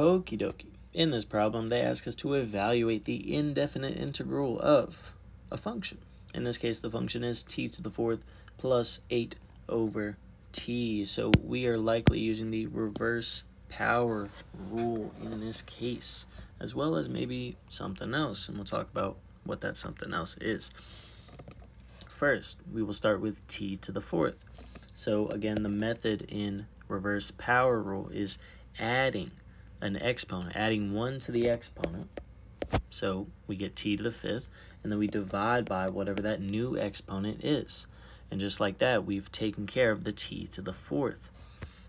Okie dokie. In this problem, they ask us to evaluate the indefinite integral of a function. In this case, the function is t to the fourth plus 8 over t. So we are likely using the reverse power rule in this case, as well as maybe something else, and we'll talk about what that something else is. First, we will start with t to the fourth. So again, the method in reverse power rule is adding an exponent, adding 1 to the exponent. So we get t to the fifth, and then we divide by whatever that new exponent is. And just like that, we've taken care of the t to the fourth.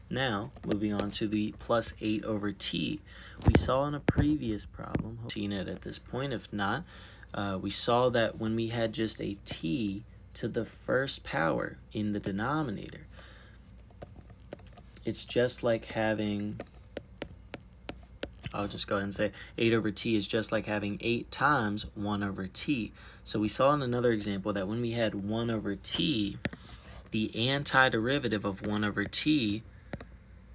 Now, moving on to the plus 8 over t. We saw in a previous problem, seen it at this point, if not, uh, we saw that when we had just a t to the first power in the denominator, it's just like having I'll just go ahead and say 8 over t is just like having 8 times 1 over t. So we saw in another example that when we had 1 over t, the antiderivative of 1 over t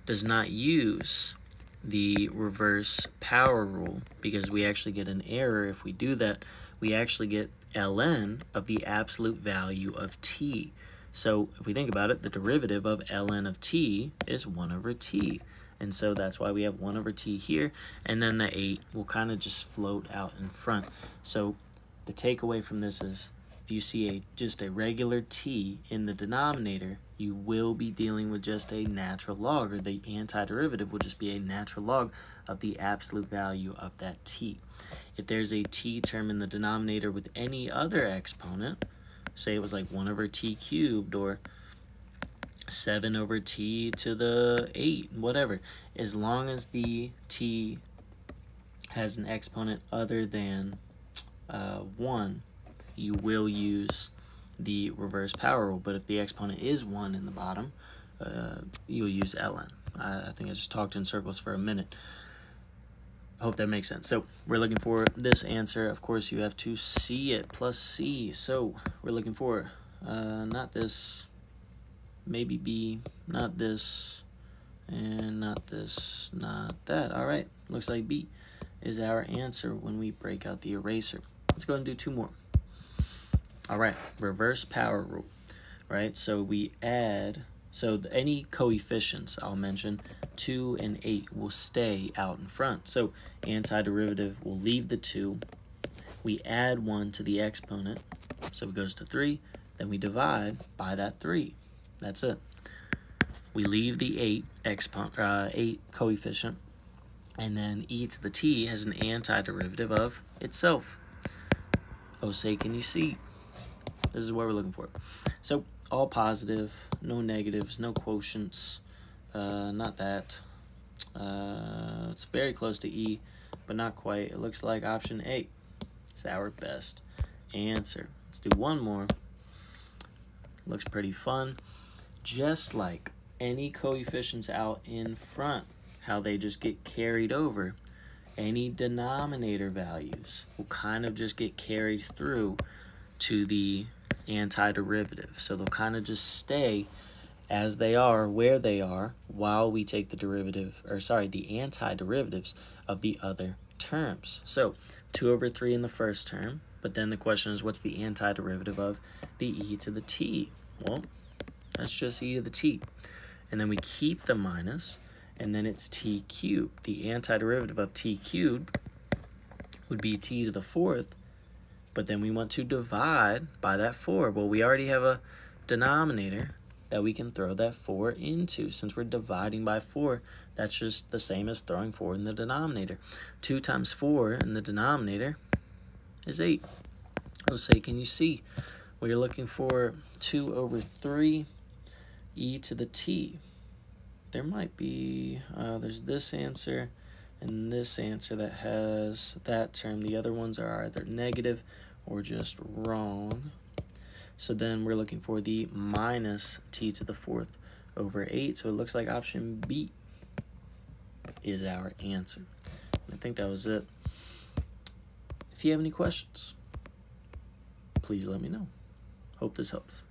does not use the reverse power rule because we actually get an error if we do that. We actually get ln of the absolute value of t. So if we think about it, the derivative of ln of t is 1 over t. And so that's why we have 1 over t here. And then the 8 will kind of just float out in front. So the takeaway from this is if you see a just a regular t in the denominator, you will be dealing with just a natural log, or the antiderivative will just be a natural log of the absolute value of that t. If there's a t term in the denominator with any other exponent, say it was like 1 over t cubed, or 7 over t to the 8, whatever. As long as the t has an exponent other than uh, 1, you will use the reverse power rule. But if the exponent is 1 in the bottom, uh, you'll use ln. I, I think I just talked in circles for a minute. I hope that makes sense. So we're looking for this answer. Of course, you have to see it plus c. So we're looking for uh, not this maybe B, not this, and not this, not that. All right, looks like B is our answer when we break out the eraser. Let's go and do two more. All right, reverse power rule, right? So we add, so any coefficients I'll mention, 2 and 8 will stay out in front. So antiderivative will leave the 2. We add 1 to the exponent, so it goes to 3. Then we divide by that 3. That's it. We leave the 8 exponent, uh, 8 coefficient, and then e to the t has an antiderivative of itself. Oh, say, can you see? This is what we're looking for. So, all positive, no negatives, no quotients, uh, not that. Uh, it's very close to E, but not quite. It looks like option A is our best answer. Let's do one more. Looks pretty fun just like any coefficients out in front, how they just get carried over, any denominator values will kind of just get carried through to the antiderivative. So they'll kind of just stay as they are, where they are, while we take the derivative, or sorry, the antiderivatives of the other terms. So 2 over 3 in the first term, but then the question is what's the antiderivative of the e to the t? Well, that's just e to the t. And then we keep the minus, and then it's t cubed. The antiderivative of t cubed would be t to the fourth, but then we want to divide by that 4. Well, we already have a denominator that we can throw that 4 into. Since we're dividing by 4, that's just the same as throwing 4 in the denominator. 2 times 4 in the denominator is 8. Let's say, can you see? We're looking for 2 over 3 e to the t. There might be, uh, there's this answer and this answer that has that term. The other ones are either negative or just wrong. So then we're looking for the minus t to the fourth over 8. So it looks like option B is our answer. I think that was it. If you have any questions, please let me know. Hope this helps.